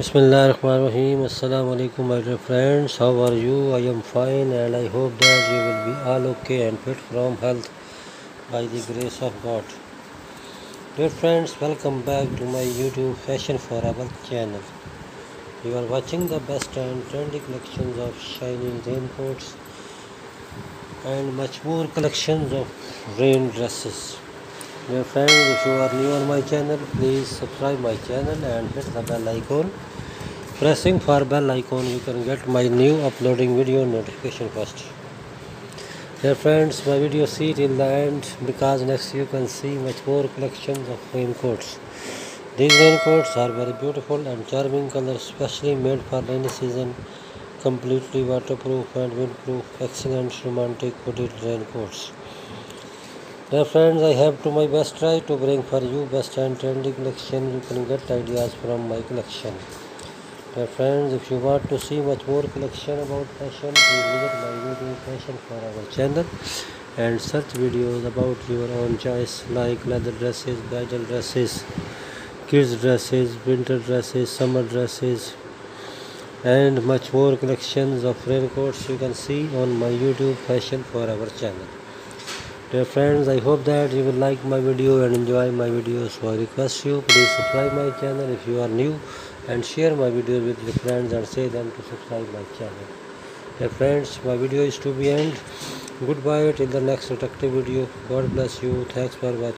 Bismillahirrahmanirrahim. Assalamu alaikum, my dear friends. How are you? I am fine and I hope that you will be all okay and fit from health by the grace of God. Dear friends, welcome back to my YouTube Fashion Forever channel. You are watching the best and trendy collections of shiny raincoats and much more collections of rain dresses. Dear friends, if you are new on my channel, please subscribe my channel and hit the bell icon. Pressing for bell icon, you can get my new uploading video notification first. Dear friends, my video see till the end because next you can see much more collections of raincoats. These raincoats are very beautiful and charming colors, specially made for rainy season, completely waterproof and windproof, excellent romantic hooded raincoats. Dear friends, I have to my best try to bring for you best and trendy collection. You can get ideas from my collection. Dear friends, if you want to see much more collection about fashion, please visit my YouTube Fashion for our channel and search videos about your own choice like leather dresses, bridal dresses, kids dresses, winter dresses, summer dresses, and much more collections of raincoats you can see on my YouTube Fashion Forever channel. Dear friends, I hope that you will like my video and enjoy my videos. So I request you, please subscribe my channel if you are new and share my video with your friends and say them to subscribe my channel. Dear friends, my video is to be end. Goodbye till the next attractive video. God bless you. Thanks for watching.